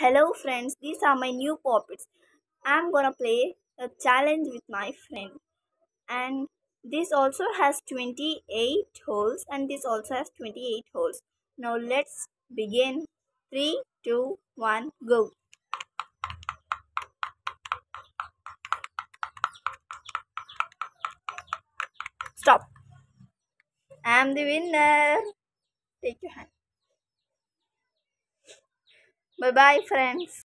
Hello friends, these are my new pop its. I'm gonna play a challenge with my friend. And this also has 28 holes and this also has 28 holes. Now let's begin. 3, 2, 1, go. Stop. I'm the winner. Take your hand. Bye bye, friends.